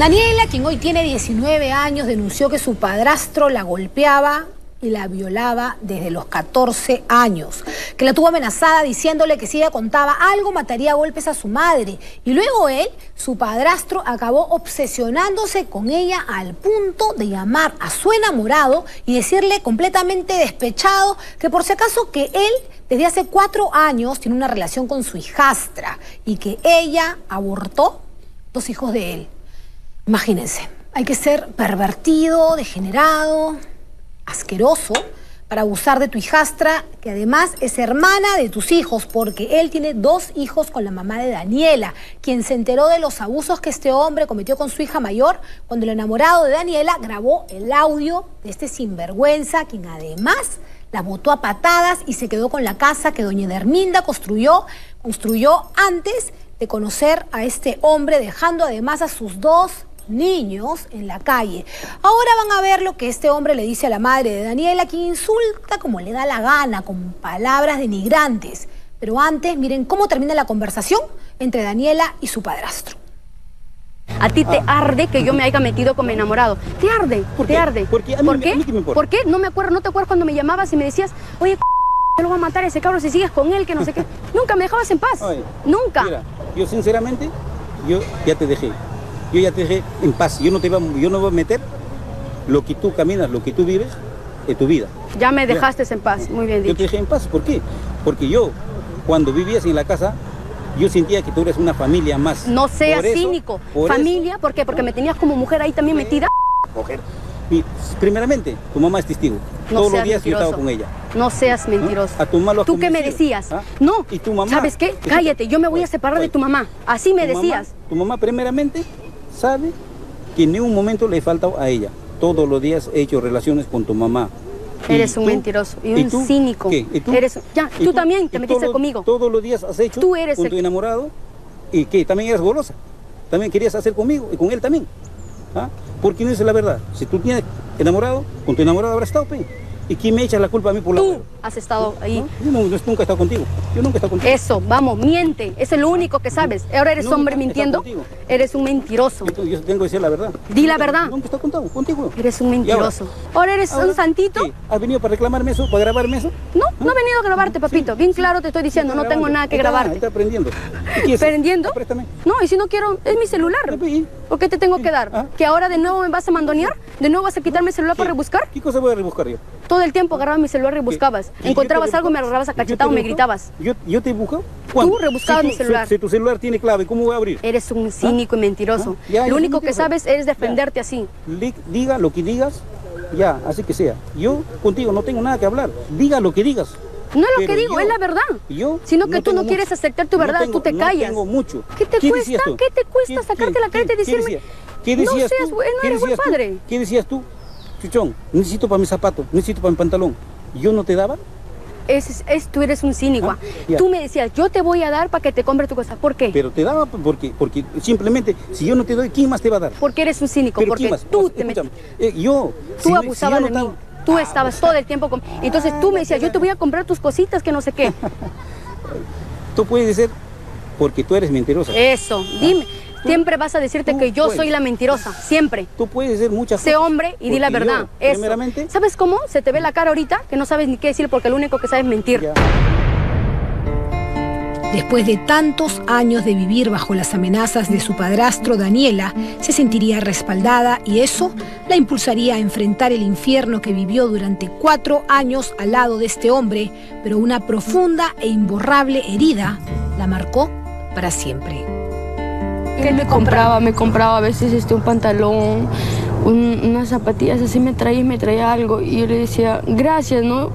Daniela, quien hoy tiene 19 años, denunció que su padrastro la golpeaba y la violaba desde los 14 años, que la tuvo amenazada diciéndole que si ella contaba algo mataría a golpes a su madre. Y luego él, su padrastro, acabó obsesionándose con ella al punto de llamar a su enamorado y decirle completamente despechado que por si acaso que él desde hace cuatro años tiene una relación con su hijastra y que ella abortó dos hijos de él. Imagínense, hay que ser pervertido, degenerado, asqueroso para abusar de tu hijastra, que además es hermana de tus hijos, porque él tiene dos hijos con la mamá de Daniela, quien se enteró de los abusos que este hombre cometió con su hija mayor cuando el enamorado de Daniela grabó el audio de este sinvergüenza, quien además la botó a patadas y se quedó con la casa que doña Derminda construyó, construyó antes de conocer a este hombre, dejando además a sus dos niños en la calle. Ahora van a ver lo que este hombre le dice a la madre de Daniela, quien insulta como le da la gana, con palabras denigrantes. Pero antes, miren cómo termina la conversación entre Daniela y su padrastro. A ti te ah. arde que yo me haya metido con mi enamorado. Te arde, ¿Por te qué? arde. ¿Por qué? ¿Por qué? ¿Por qué? No me acuerdo, no te acuerdas cuando me llamabas y me decías, oye, yo lo voy a matar a ese cabrón si sigues con él, que no sé qué. Nunca me dejabas en paz. Nunca. Mira, yo sinceramente, yo ya te dejé yo ya te dejé en paz. Yo no te voy, yo no voy a meter lo que tú caminas, lo que tú vives en tu vida. Ya me dejaste en paz, muy bien dicho. Yo te dejé en paz, ¿por qué? Porque yo, cuando vivías en la casa, yo sentía que tú eres una familia más. No seas cínico. ¿Familia? ¿Por qué? Porque me tenías como mujer ahí también metida. Mujer. Y, primeramente, tu mamá es testigo. Todos los días yo estaba con ella. No seas mentiroso. A tu mamá ¿Tú qué me decías? ¿Ah? No. ¿Y tu mamá? ¿Sabes qué? Cállate, yo me voy a separar de tu mamá. Así me decías. tu mamá primeramente sabe que ni un momento le he faltado a ella. Todos los días he hecho relaciones con tu mamá. Eres un mentiroso y un cínico. ¿Qué? ¿Y tú? Eres, ya, tú, también te metiste conmigo. Todos los días has hecho tú eres con tu enamorado y que también eres golosa. También querías hacer conmigo y con él también. ¿Ah? Porque no es la verdad. Si tú tienes enamorado, con tu enamorado habrás estado, pe. ¿Y quién me echa la culpa a mí por la Tú has estado ahí. Yo nunca he estado contigo. Yo nunca he estado contigo. Eso, vamos, miente. Es lo único que sabes. Ahora eres hombre mintiendo. Eres un mentiroso. Yo, tengo que decir la verdad. Di la verdad. Nunca he estado contigo. contigo. Eres un mentiroso. Ahora, eres un santito. ¿Has venido para reclamarme eso, para grabarme eso? No, no he venido a grabarte, papito. Bien claro te estoy diciendo, no tengo nada que grabarte. Está aprendiendo. ¿Aprendiendo? No, y si no quiero, es mi celular. ¿Por qué te tengo que dar? ¿Ah? ¿Que ahora de nuevo me vas a mandonear? ¿De nuevo vas a quitarme el celular para rebuscar? ¿Qué cosa voy a rebuscar yo? Todo el tiempo agarrabas mi celular y rebuscabas. Encontrabas algo, me agarrabas a cachetado, me gritabas. ¿Yo, yo te he buscado? Tú rebuscabas mi celular. Si, tu celular tiene clave, ¿cómo voy a abrir? Eres un cínico y mentiroso. lo único que sabes es defenderte así. Diga lo que digas, ya, así que sea. Yo contigo no tengo nada que hablar. Diga lo que digas. No es lo que digo, es la verdad. Yo Sino que tú no quieres aceptar tu verdad, tú te callas. tengo mucho. ¿Qué te cuesta? ¿Qué te cuesta sacarte la cara y decirme? ¿Qué decías no seas, tú? no eres buen padre. ¿Qué decías tú? Chuchón, necesito para mi zapato, necesito para mi pantalón. ¿Yo no te daba? Es, es, tú eres un cínico. Ah, tú me decías, yo te voy a dar para que te compre tu cosa. ¿Por qué? Pero te daba porque, porque simplemente, si yo no te doy, ¿quién más te va a dar? Porque eres un cínico, porque tú te metes. Eh, yo. Tú abusabas de mí. Tú estabas todo el tiempo con... Entonces tú me decías, yo te voy a comprar tus cositas, que no sé qué. tú puedes decir, porque tú eres mentirosa. Eso, dime. Siempre vas a decirte que yo soy la mentirosa, siempre. Tú puedes decir muchas cosas. Sé hombre y di la verdad. Eso. ¿Sabes cómo? Se te ve la cara ahorita que no sabes ni qué decir porque lo único que sabes es mentir. Después de tantos años de vivir bajo las amenazas de su padrastro Daniela, se sentiría respaldada y eso la impulsaría a enfrentar el infierno que vivió durante cuatro años al lado de este hombre, pero una profunda e imborrable herida la marcó para siempre. Él me compraba, me compraba a veces este, un pantalón, unas zapatillas, así me traía y me traía algo. Y yo le decía, gracias, ¿no?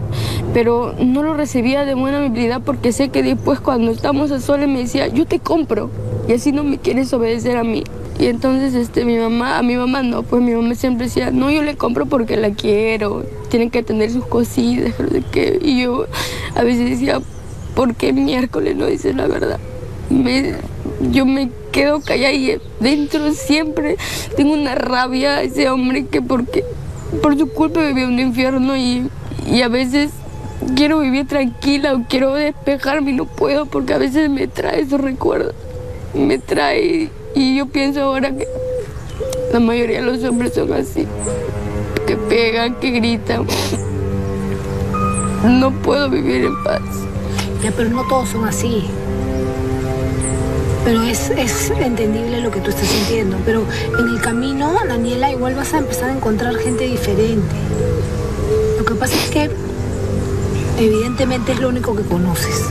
Pero no lo recibía de buena amabilidad porque sé que después cuando estamos a soles me decía, yo te compro. Y así no me quieres obedecer a mí. Y entonces este, mi mamá, a mi mamá no, pues mi mamá siempre decía, no, yo le compro porque la quiero, tienen que tener sus cositas, no sé qué. Y yo a veces decía, ¿por qué miércoles no dices la verdad? Me, yo me quedo callada y dentro siempre tengo una rabia a ese hombre que porque por su culpa viví un infierno y, y a veces quiero vivir tranquila o quiero despejarme y no puedo porque a veces me trae esos recuerdos. Me trae y yo pienso ahora que La mayoría de los hombres son así, que pegan, que gritan. No puedo vivir en paz. Ya, pero no todos son así. Pero es, es entendible lo que tú estás sintiendo. Pero en el camino, Daniela, igual vas a empezar a encontrar gente diferente. Lo que pasa es que evidentemente es lo único que conoces.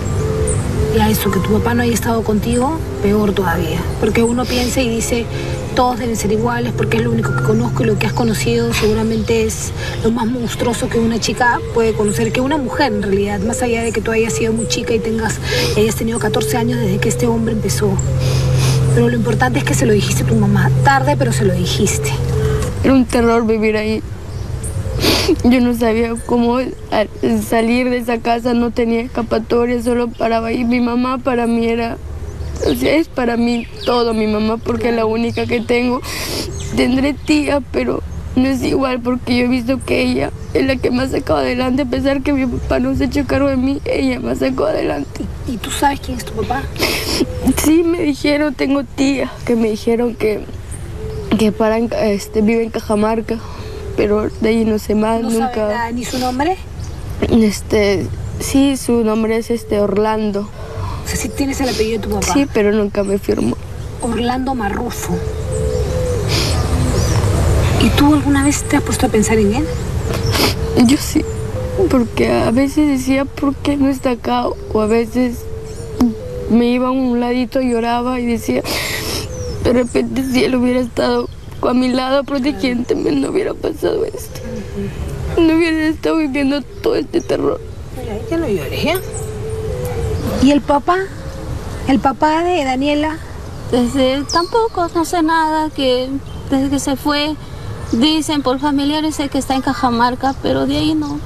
Y a eso, que tu papá no haya estado contigo, peor todavía. Porque uno piensa y dice, todos deben ser iguales porque es lo único que conozco y lo que has conocido seguramente es lo más monstruoso que una chica puede conocer, que una mujer en realidad, más allá de que tú hayas sido muy chica y tengas, hayas tenido 14 años desde que este hombre empezó. Pero lo importante es que se lo dijiste a tu mamá, tarde, pero se lo dijiste. Era un terror vivir ahí. Yo no sabía cómo salir de esa casa, no tenía escapatoria, solo paraba ahí. Mi mamá para mí era, o sea, es para mí todo mi mamá porque es la única que tengo. Tendré tía, pero no es igual porque yo he visto que ella es la que me ha sacado adelante, a pesar que mi papá no se echó cargo de mí, ella me sacó adelante. ¿Y tú sabes quién es tu papá? Sí, me dijeron, tengo tía, que me dijeron que, que para, este, vive en Cajamarca pero de ahí no sé más, ¿No nunca. sabe nada, ni su nombre? Este, sí, su nombre es este Orlando. Sea, sí tienes el apellido de tu papá. Sí, pero nunca me firmó. Orlando Marrufo. ¿Y tú alguna vez te has puesto a pensar en él? Yo sí, porque a veces decía, ¿por qué no está acá? O a veces me iba a un ladito, lloraba y decía, de repente si él hubiera estado a mi lado protegiéndome, no hubiera pasado esto. No hubiera estado viviendo todo este terror. Ya no lloré, ¿eh? ¿Y el papá? ¿El papá de Daniela? Desde tampoco, no sé nada, que desde que se fue, dicen por familiares que está en Cajamarca, pero de ahí no.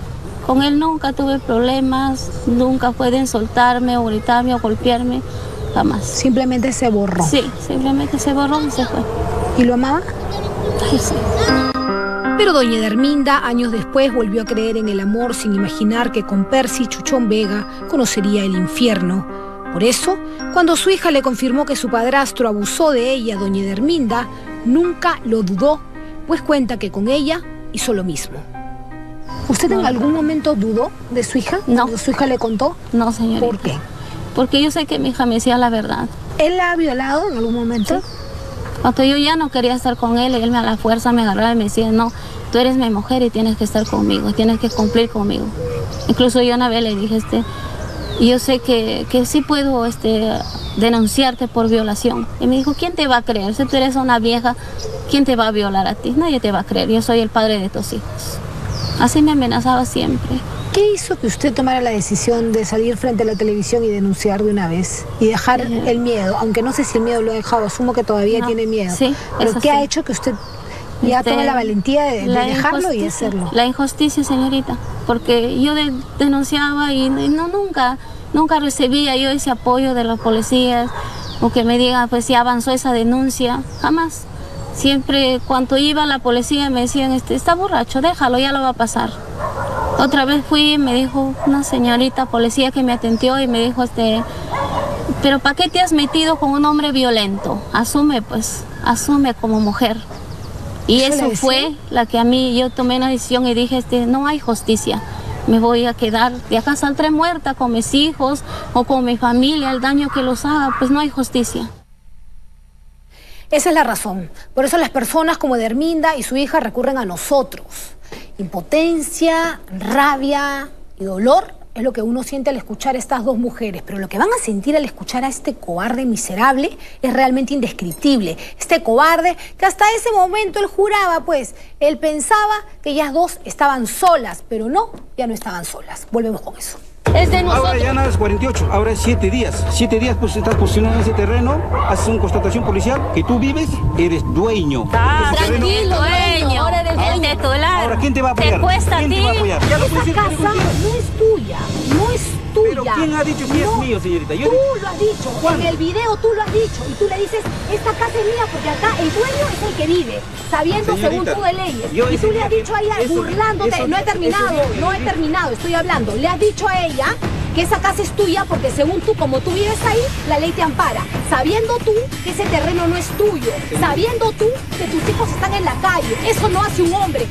Con él nunca tuve problemas, nunca pueden soltarme o gritarme o golpearme, jamás. Simplemente se borró. Sí, simplemente se borró y se fue. ¿Y lo amaba? Ay, sí. Pero doña Derminda años después volvió a creer en el amor sin imaginar que con Percy Chuchón Vega conocería el infierno. Por eso, cuando su hija le confirmó que su padrastro abusó de ella, doña Derminda, nunca lo dudó, pues cuenta que con ella hizo lo mismo. ¿Usted en algún momento dudó de su hija? No. Su hija le contó. No, señorita. ¿Por qué? Porque yo sé que mi hija me decía la verdad. ¿Él la ha violado en algún momento? Cuando yo ya no quería estar con él, él me a la fuerza me agarraba y me decía, no, tú eres mi mujer y tienes que estar conmigo, tienes que cumplir conmigo. Incluso yo una vez le dije, este, yo sé que, que sí puedo este, denunciarte por violación. Y me dijo, ¿quién te va a creer? Si tú eres una vieja, ¿quién te va a violar a ti? Nadie te va a creer, yo soy el padre de tus hijos. Así me amenazaba siempre. ¿Qué hizo que usted tomara la decisión de salir frente a la televisión y denunciar de una vez? Y dejar el miedo, aunque no sé si el miedo lo ha dejado, asumo que todavía No, tiene miedo. sí, Pero ¿qué ha hecho que usted ya Este, tome la valentía de, dejarlo y hacerlo? La injusticia, señorita, porque yo de- denunciaba y, y no nunca, nunca recibía yo ese apoyo de los policías o que me digan, pues si avanzó esa denuncia, jamás. Siempre cuando iba la policía me decían, este, está borracho, déjalo, ya lo va a pasar. Otra vez fui y me dijo una señorita policía que me atendió y me dijo, este, pero ¿para qué te has metido con un hombre violento? Asume, pues, asume como mujer. Y ¿Eso fue la que a mí yo tomé una decisión y dije, este, no hay justicia. Me voy a quedar, de acá saldré muerta con mis hijos o con mi familia, el daño que los haga, pues no hay justicia. Esa es la razón. Por eso las personas como Derminda y su hija recurren a nosotros. Impotencia, rabia y dolor es lo que uno siente al escuchar a estas dos mujeres, pero lo que van a sentir al escuchar a este cobarde miserable es realmente indescriptible. Este cobarde que hasta ese momento él juraba, pues, él pensaba que ellas dos estaban solas, pero no, ya no estaban solas. Volvemos con eso. Es de Ahora ya nada es 48, ahora es 7 días. 7 días pues estás posicionado en ese terreno, haces una constatación policial que tú vives, eres dueño. Ah, tranquilo, dueño, ahora eres el titular. Ahora, ¿quién te va a apoyar? Te cuesta a ¿Quién ti. Esa ¿quién casa no es tuya, no es tuya. Pero ¿quién ha dicho que es mío, señorita? Yo Tú lo has dicho, en el video tú lo has dicho y tú le dices, esta casa es mía porque acá el dueño es el que vive, sabiendo Señorita, según tú de leyes. yo Y tú le has dicho a ella, eso- burlándote, eso- no he terminado, no he terminado, estoy hablando. Le has dicho a ella que esa casa es tuya porque según tú, como tú vives ahí, la ley te ampara. Sabiendo tú que ese terreno no es tuyo, sabiendo tú que tus hijos están en la calle, eso no hace un hombre.